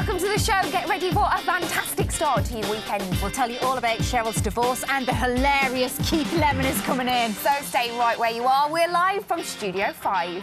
Welcome to the show. Get ready for a fantastic start to your weekend. We'll tell you all about Cheryl's divorce and the hilarious Keith Lemon is coming in. So stay right where you are. We're live from Studio 5.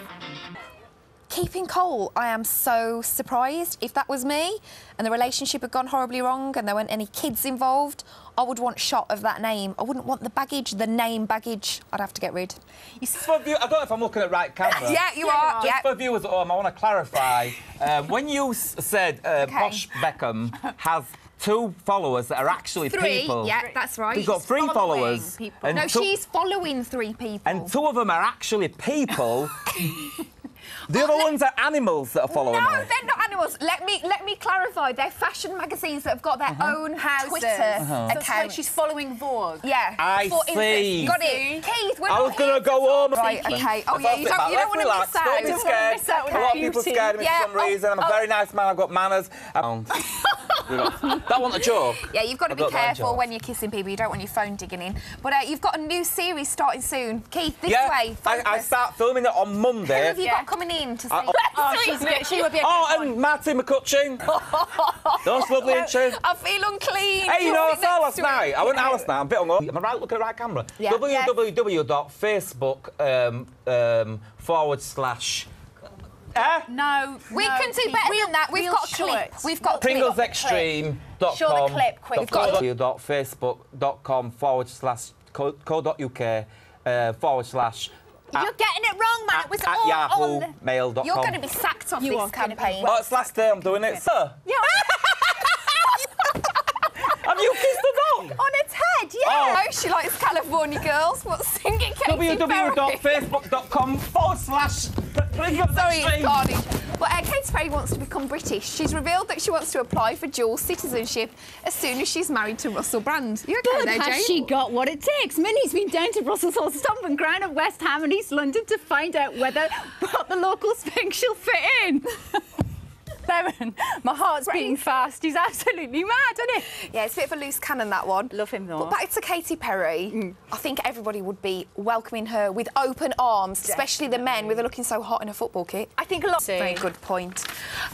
Keeping Cole, I am so surprised. If that was me and the relationship had gone horribly wrong and there weren't any kids involved, I would want shot of that name. I wouldn't want the baggage, the name baggage. I'd have to get rid. Just for view- I don't know if I'm looking at the right camera. Yeah, you are. Just Yeah. for viewers at home, I want to clarify. um, when you said uh, Okay. Posh Beckham has two followers that are actually Three. people. Yeah, that's right. He's got three Following followers. people. And No, two, she's following three people. and two of them are actually people. the other oh, ones are animals that are following No, her. they're not animals. Let me let me clarify. They're fashion magazines that have got their uh-huh. own Houses. Twitter uh-huh. So it's like account. she's following Vogue. yeah. I For see. Got it. Keith, we're I was going to go home. Right, okay. Oh, yeah, you don't, you don't want to miss out. Don't be Don't scared. wanna miss out with a lot of people scared of me for some oh, reason. I'm a oh. very nice man. I've got manners. Um, That wasn't a joke. Yeah, you've got to I be got careful when you're kissing people. You don't want your phone digging in. But uh, you've got a new series starting soon. Keith, this yeah, way. I, I start filming it on Who Monday. have you Yeah. got coming in to see? I- Oh, she's. She would be a Oh, good one. and Martine McCutcheon. That's lovely and true. I feel unclean. Hey, you know, I Sit saw last to night. I went out last night. I'm a bit hungover. Am I right? Look at the right camera. Yeah. www.facebook um, um, forward slash. Eh? No, We no, can do Keith. better Real- than that. We've real got a clip. short. We've got a clip. PringlesExtreme.com. Show the clip quick. We've got- www.facebook.com forward slash co- co.uk uh, forward slash. You're getting it wrong, man. at, It was at all yahoo on the... mail.com. You're going to be sacked off You this are gonna campaign. Oh, it's last day I'm doing it. Sir, Yeah, have you kissed the dog? on its head, yeah. Oh. Oh, she likes California girls. What's singing Katy Perry? www.facebook.com forward slash Sorry, PringlesExtreme. Carnage. But uh, Katy Perry wants to become British. She's revealed that she wants to apply for dual citizenship as soon as she's married to Russell Brand. You okay But there, has Jane? she got what it takes? Minnie's been down to Russell's old stomping ground at West Ham and East London to find out whether what the locals think she'll fit in. Lemon, my heart's beating fast. He's absolutely mad, isn't he? Yeah, it's a bit of a loose cannon, that one. Love him, though. But back to Katy Perry, mm. I think everybody would be welcoming her with open arms, especially the men with her looking so hot in a football kit. I think a lot. Very good point.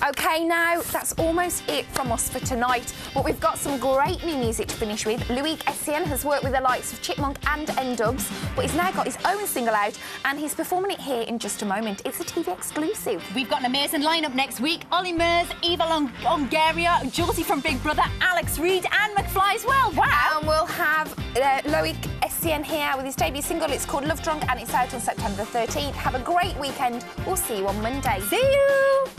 OK, now that's almost it from us for tonight. But we've got some great new music to finish with. Loick Essien has worked with the likes of Chipmunk and N-Dubz, but he's now got his own single out and he's performing it here in just a moment. It's a TV exclusive. We've got an amazing lineup next week. Olly Murs, Eva Long- Longoria, Josie from Big Brother, Alex Reid, and McFly as well. Wow. And we'll have uh, Loick Essien here with his debut single. It's called Love Drunk and it's out on September 13th. Have a great weekend. We'll see you on Monday. See you.